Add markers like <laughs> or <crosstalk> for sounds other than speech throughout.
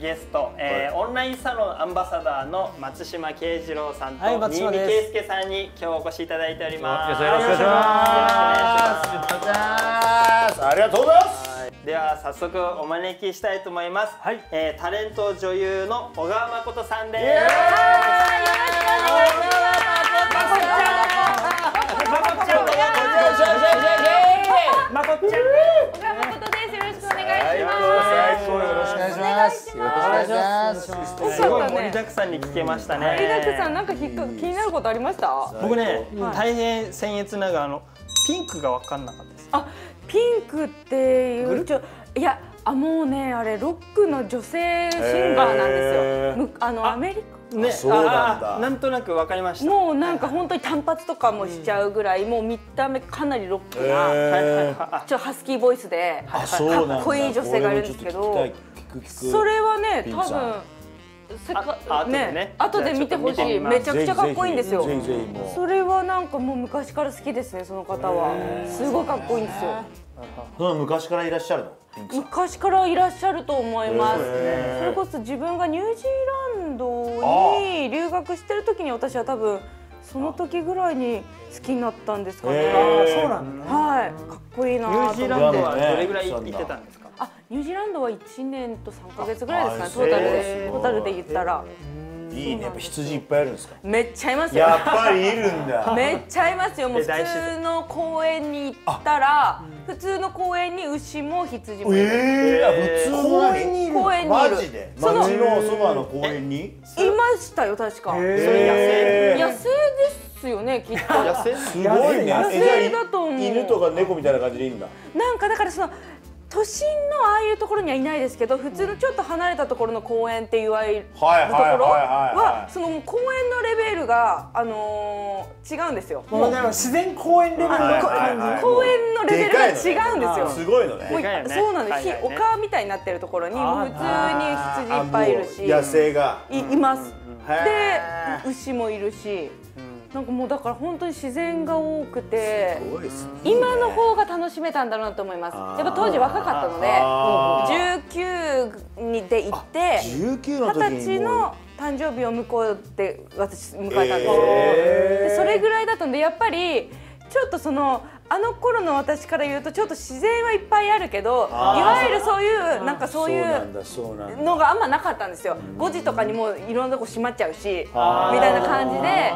ゲスト、えーオンラインサロンアンバサダーの松島慶次郎さんと、はい松新見圭介さんに今日お越しいただいております。よろしくお願いします。よろしくお願いします。ありがとうございます。では早速お招きしたいと思います、はい。えータレント女優の小川誠さんです。まこっちゃん小川誠です。よろしくお願いします。最高よろしくお願いします。よろしくお願いします。すごい盛りだくさんに聞けましたね。リダックさんなんか引っか気になることありました？僕ね、はい大変僭越ながらあのピンクが分かんなかったです。あ、ピンクっていうちょいやあもうねあれロックの女性シンガーなんですよ。むあのアメリカ？ねそうなんなんとなく分かりました。もうなんか本当に単発とかもしちゃうぐらい、もう見た目かなりロックな、ちょっとハスキーボイスで。かっこいい女性がいるんですけどそれはね多分せかあ後でね。ね後で見てほしい。めちゃくちゃかっこいいんですよ。それはなんかもう昔から好きですねその方は。すごいかっこいいんですよその昔からいらっしゃるの？昔からいらっしゃると思います。それこそ自分がニュージーランドに留学してる時に私は多分その時ぐらいに好きになったんですかね。そうなんだ。ねはい。かっこいいなニュージーランドはどれぐらい行ってたんですか？あニュージーランドは1年と3ヶ月ぐらいですかね。あトータルで。トータルで言ったら。いいね。やっぱ羊いっぱいいるんですか？めっちゃいますよ。やっぱりいるんだ。<laughs> めっちゃいますよ。もう普通の公園に行ったら普通の公園に牛も羊もいる、ええ普通の公園にいる。公園にいる。マジで？そのそばの公園に？いましたよ確か、それへー野生？ですよねきっと。野生？すごいね。野生だと思う。犬とか猫みたいな感じでいいんだ。なんかだからその都心のああいうところにはいないですけど普通のちょっと離れたところの公園って言われるところはその公園のレベルがあのー違うんですよ。もうでも自然公園レベルのはいはいはい公園のレベルが違うんですよ。すごいのね。そうなんです、ね。丘みたいになってるところにもう普通に羊いっぱいいるし野生が。いいます。へで牛もいるしなんかもうだから本当に自然が多くてね。今の方が楽しめたんだろうなと思います。やっぱ当時若かったのであ19にで行って19の時二に十歳の誕生日を向こうで私迎えたんですよ、えー。でそれぐらいだったんでやっぱりちょっとそのあの頃の私から言うとちょっと自然はいっぱいあるけどいわゆるそういうなんかそういうのがあんまなかったんですよ。5時とかにもういろんなとこ閉まっちゃうしみたいな感じで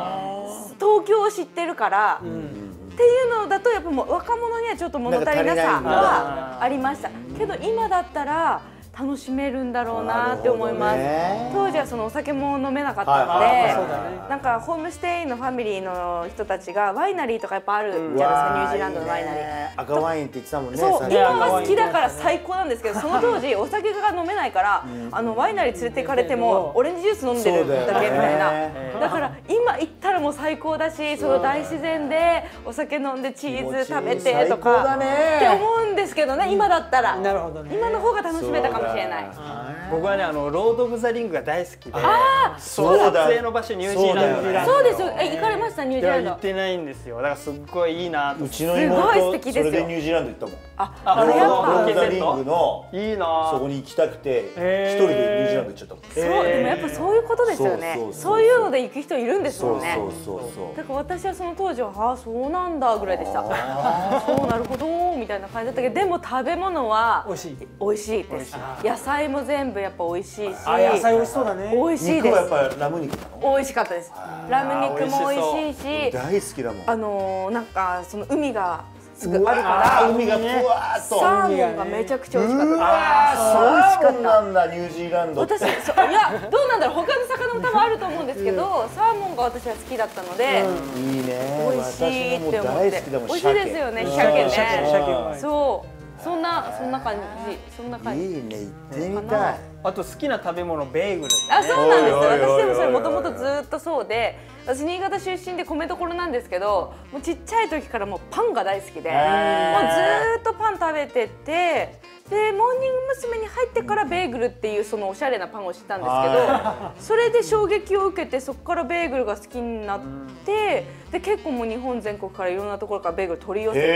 東京を知ってるから、っていうのだとやっぱもう若者にはちょっと物足りなさはありました。けど今だったら楽しめるんだろうなって思います、ね。当時はそのお酒も飲めなかったので、はいはいなんかホームステイのファミリーの人たちがワイナリーとかやっぱあるじゃないですか、ニュージーランドのワイナリー。赤ワインって言ってたもんねそう今は好きだから最高なんですけどその当時お酒が飲めないからあのワイナリー連れて行かれてもオレンジジュース飲んでるだけみたいな。だから今行ったらもう最高だしその大自然でお酒飲んでチーズ食べてとかね。って思うんですけどね今だったら。なるほどね。今の方が楽しめたかもしれない。僕はねあのロード・オブ・ザ・リングが大好きでそうだ撮影の場所ニュージーランドそうだよねそうです。よえ行かれました？ニューいジーランド。や行ってないんですよ。だからすっごいいいなと。思ってうちのすごい素妹敵ですよ。それでニュージーランド行ったもん。ああロぱード・ザ・リングのいいな。そこに行きたくて一人でニュージーランド行っちゃったもん。そうでもやっぱそういうことですよね。そういうので行く人いるんですそうもんね。そうそうそうだから私はその当時はああそうなんだぐらいでした。<laughs> そうなるほどみたいな感じだったけどでも食べ物は美味しい。美味しいです野菜も全部やっぱ美味しいし。あ野菜美味しそうだね。美味しい肉はやっですぱラム肉美味しかったです。ラム肉も美味しいし大好きだもん。あのーなんかその海がすぐあるからー海がふわーっと。サーモンがめちゃくちゃ美味しかった。ですあーサーモンなんだニュージーランドって私そういやどうなんだろう他の魚も多分あると思うんですけど、サーモンが私は好きだったので、いいね。美味しいって思って。美味しいですよね鮭。鮭ね。鮭鮭うまい。そうそんなそんな感じ。そんな感じ。いいね行ってみたい。あと好きな食べ物ベーグル、ね、あそうなんです。おいおいおいおい。私でもそれもともとずっとそうで私新潟出身で米どころなんですけどもうちっちゃい時からもうパンが大好きでもうずっとパン食べててでモーニング娘。に入ってからベーグルっていうそのおしゃれなパンを知ったんですけどそれで衝撃を受けてそこからベーグルが好きになってで結構もう日本全国からいろんなところからベーグル取り寄せて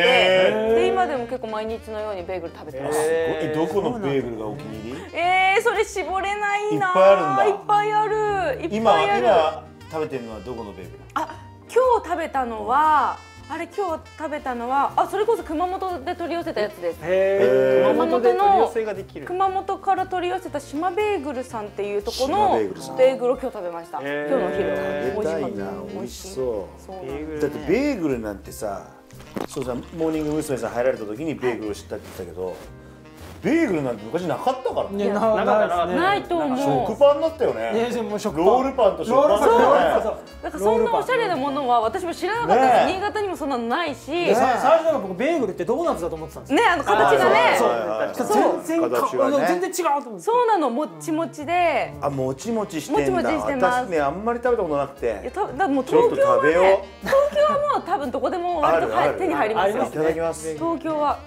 で今でも結構毎日のようにベーグル食べてます。えどこのベーグルがお気に入り？えー、それ絞れないないっぱいあるんだ。いっぱいある。いっ今ぱいある。今食べてるのはどこのベーグルあ今日食べたのはあれ今日食べたのはあそれこそ熊本で取り寄せたやつです。へ熊本で取り寄せができる。熊本から取り寄せた島ベーグルさんっていうところ島のベーグルさん。ベーグルを今日食べました、今日のお昼。食べたいな美味しそうそう。ベーグルねだってベーグルなんてさそうさモーニング娘。さん入られた時にベーグルを知ったって言ったけどベーグルなんて昔なかったからね。ななかったないと思う。食パンだったよね。ねでも食パン。ロールパンと食パンそうだからそんなおしゃれなものは私も知らなかったです、新潟にもそんなのないし。最初なんか僕ベーグルってドーナツだと思ってたんですよ。ねあの形がね。そう。全然全然違うと思って。そうなのもっちもちで。あもちもちしてんだ。もちもちしてます。私ねあんまり食べたことなくいやて東京はね東京はもう多分どこでも割と手に入りますよいただきます。東京は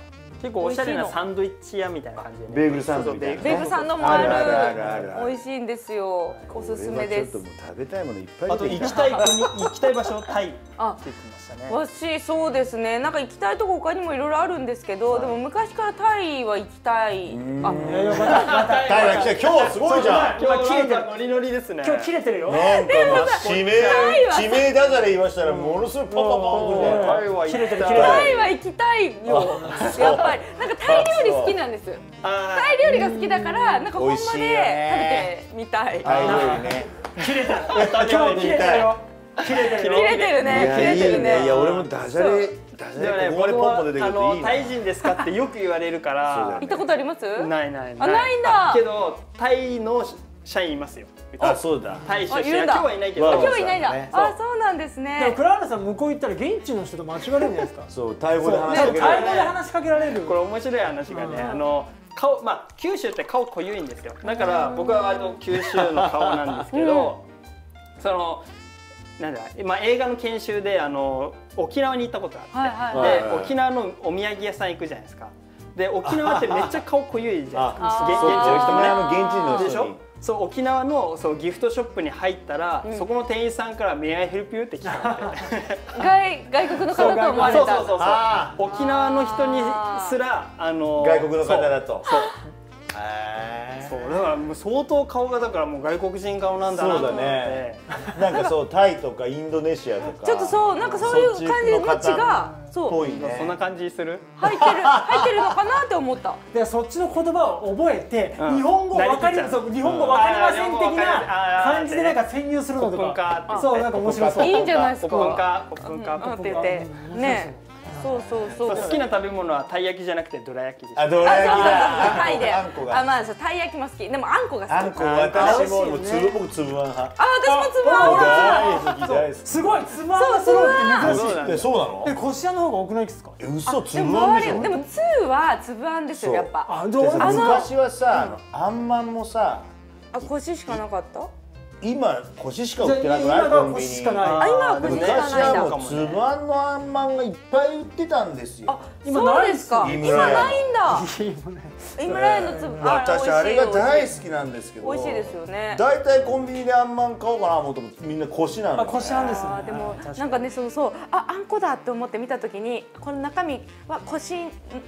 結構おしゃれなサンドイッチ屋みたいな感じでね。ベーグルサンドみたいなベーグルさんのもある。あるあるあるあるある。美味しいんですよ。おすすめですこれはちょっともう食べたいものいっぱいあと出てきた。行きたい国行きたい場所タイ。ってあ言ってましたね。私そうですね。なんか行きたいとこ他にもいろいろあるんですけど、でも昔からタイは行きたい。あいやいやまたまたタイが来た今日すごいじゃん。今日切れてるノリノリですね。今日切れてるよ。なんかもう指名指名だざれ言わしたらものすごいパパパンタイは行きたい。タイは行きたいよ。やっぱりなんかタイ料理好きなんです。あタイ料理が好きだからなんか本場で食べてみたい。タイ料理ね。切れてる今日切れてるよ切れてるよ切れてるね。切れてるいやいねや俺もダジャレここで僕ポンポン出てくはあるといいタイ人ですかってよく言われるから。<laughs> 行ったことあります？ないないあないんだ。けどタイの社員いますよ。あそうだ。タイ出身あいるんだ。今日はいないけど。わ今日はいないんだ。ねあそうなんですでもね倉原さん向こう行ったら現地の人と間違われるんじゃないですか？そうタイ語で話しかけられる。タイ語で話しかけられる。これ面白い話がね、あの顔まあ九州って顔濃ゆいんですよ。だから僕は割と九州の顔なんですけど、そのなんだまあ映画の研修であの沖縄に行ったことがあって、はいはいはい。で沖縄のお土産屋さん行くじゃないですか。で沖縄ってめっちゃ顔濃ゆいじゃないですか。あ現そう。現地の人もね。現地の人に。でしょ？そう沖縄のそうギフトショップに入ったら、そこの店員さんから「May I help you?」って聞かれて。<laughs> 外外国の方と思われた。そうそうそうそう。あ沖縄の人にすらあの外国の方だと。そうそうだからもう相当顔がだからもう外国人顔なんだなと思って、そうだね。<laughs> なんかそうタイとかインドネシアとか。ちょっとそうなんかそういう感じの血がそう。ね。そんな感じする？入ってる入ってるのかなって思った。でそっちの言葉を覚えて、うん。日本語わかりそう日本語わかりません的うんな感じでなんか潜入するのとか。そうなんか面白そう。いいんじゃないですか。コップンカーコップンカー。うんってコップンカー言って。ねそうそうそう。好きな食べ物はたい焼きじゃなくてどら焼きでしたあどら焼きあそうそうそうだタイで。あんこが。あまあそうたい焼きも好き。でもあんこが好き。あんこあ私も美味しいよねつぶ僕つぶあん派。あ私もつぶあん大好き大好き。すごいつまんが揃うって珍しい。そうなんだえそうなの？えこしあんの方が多くないですか？え嘘つでもぶあんでしょ？でもツーはつぶあんですよやっぱ。あどう？でさあの昔はさあんまんもさあ腰しかなかった？今腰しか売ってなく今ないがコンビニ。腰しかない。あ今は腰しか昔ないんだ。はもうつぶあんのあんまんがいっぱい売ってたんですよ。あ今そうですか。ない今ない。んだ <laughs> いいもんね井村屋のつぶ私あれが大好好きなんですけど。美味しいですよね。大体コンビニであんまん買おうかな思ってもみんな腰なんだあこしあんですでもなんかねそうそうああんこだって思って見た時にこの中身は腰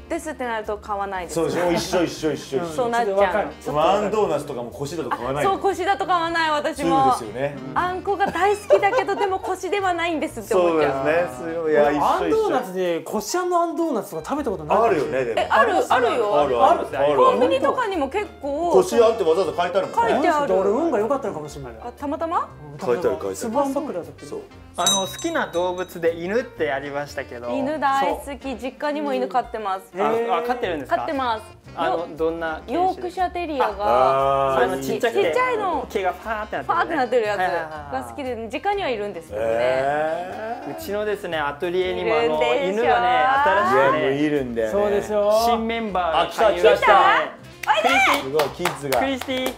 ですってなると買わないです。そう一緒一緒一緒一緒。そうなっちゃうワンドーナツとかも腰だと買わない。そう腰だと買わない私そうもですよね。あんこが大好きだけどでも腰ではないんですって思そうでっちゃう。すね。すごいいや一あんドーナツでこしあんのあんドーナツとか食べたことないあるよねでも。えあるあるよ。あるある。コンビニとかにも結構。腰あんってわざわざ書いてあるもんね。書いてある。俺運が良かったのかもしれない。あたまたま？書いてある書いてある。つぶあんばっかりだそう。あの好きな動物で犬ってありましたけど。犬大そう好き。実家にも犬飼ってます。ああ飼ってるんですか？飼ってます。あのどんなヨークシャテリアあがー。あのちっちゃくて。ちっちゃいの。毛がファーってなってパーってなってるやつが好きで実家にはいるんですけどね。えうちのですねアトリエにもあのいるんでしょ犬がね新しくねいるんだよね。そうですよ新メンバーがあ来た来た来た。おいで。すごいキッズが。クリスティ。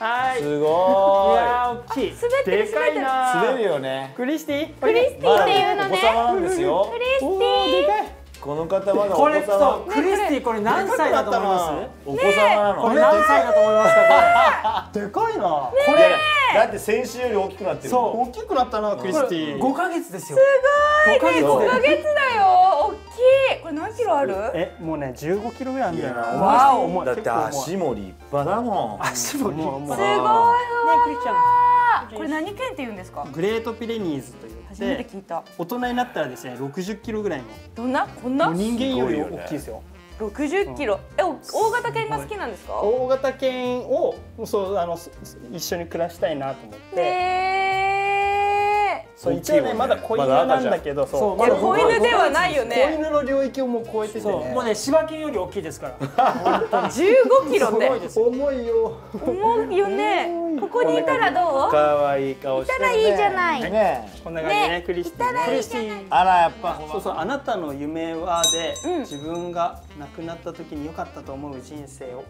はい。すい。ごやー大きい。滑ってるでかいいな滑るよね。クリスティ？クリスティっていうのね。お子様なんですよ。クリステおーでかいこの方まだおこれそ子様うクリスティこれ何歳だと思います？お子様なのこれ何歳だと思いますかでかいな。これだって先週より大きくなってる。そう。大きくなったなクリスティ5ヶ月ですよ。すごいそう5ヶ月だよ。大きい。これ何キロある？えもうね15キロぐらいあるんだよな。わお。重いだって足も立派だもん。足ももうもうすごい。ねクリスチャン。あこれ何県って言うんですか？グレートピレニーズと言初めて聞いた。大人になったらですね60キロぐらいの。どんな？こんな？人間より大きいですよ。60キロ？えお大型犬が好きなんですか？大型犬をそうあのす一緒に暮らしたいなと思って、ねそう一応ねまだ子犬なんだけどそう子犬ではないよ子ね犬の領域をもう超えててそうもうね柴犬より大きいですから。<laughs> 15キロって。重いよ。重いよね。ここにいたらどう？可愛い顔してるねいたらいいじゃない。ね。こんな感じねね。クリスティ。ねクリスティ。あらやっぱそうそうあなたの夢はで、うん。自分が亡くなった時に良かったと思う人生を。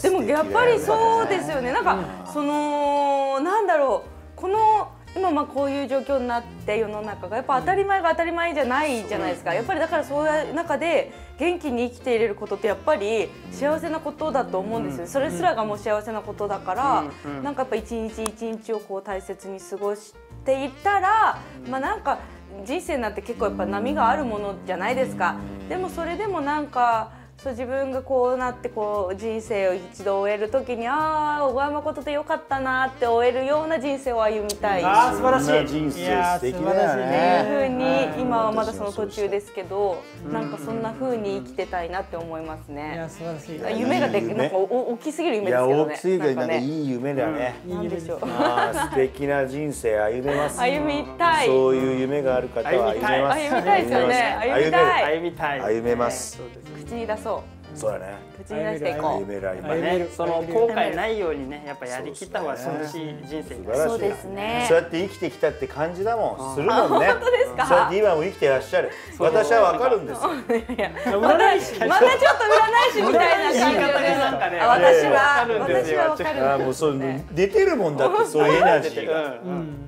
でもやっぱりそうですよね。なんかそのなんだろう。この今まあこういう状況になって世の中がやっぱ当たり前が当たり前じゃないじゃないですか。やっぱりだからそういう中で元気に生きていれることってやっぱり幸せなことだと思うんですよそれすらがもう幸せなことだからうなんかやっぱ一日一日をこう大切に過ごしていったらまあなんか人生なんて結構やっぱ波があるものじゃないですか。でもそれでもなんかそう自分がこうなってこう人生を一度終える時にああ小川誠でよかったなって終えるような人生を歩みたい。あー素晴らしい。人生いやー素敵だよ素晴らしい。ってねいう風にはい。今はまだその途中ですけどなんかそんな風に生きてたいなって思いますいねや素晴らしい。夢がでなんかおお大きすぎる夢いやですけどね。大きすぎるなんかね。いい夢だよね。なんでしょう。素敵な人生歩めます歩みたい。そういう夢がある方は歩めます。歩みたい。ですよね。歩みたい。歩みたい。歩めます。そうです口に出そう。そうだね。口に出していこ歩める歩め歩る。ねその後悔ないようにねやっぱやりきった方が楽しい人生素に晴らしいそうですね。そうやって生きてきたって感じだもん。するもんね。本当ですか？そうやって今も生きてらっしゃる。私はわかるんです。よう。いや占い師またちょっと占い師みたいな感じで言い方がなんかねあ私はわかるんですよ。私はわかるあーもうそう出てるもんだってそういうエナジーが。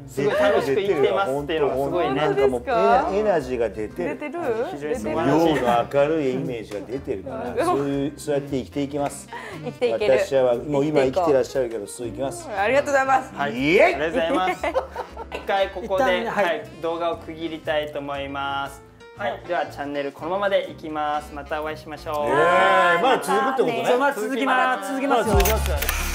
すごい楽しく生きてますっていうのがすごいね。なんかもう本当ですかエナジーが出てる。出てる？非常に素晴らしい明るいイメージが出てるからそういうそうやって生きていきます。生きていける。私はもう今生きてらっししゃるけどそういきますありがとうございます。はい、ありがとうございます。一回ここで、はい。はい動画を区切りたいと思います。はい、ではチャンネルこのままでいきます。またお会いしましょう。えーまだ続くってことね。まだ続きます。続きます。よ。まだ続きます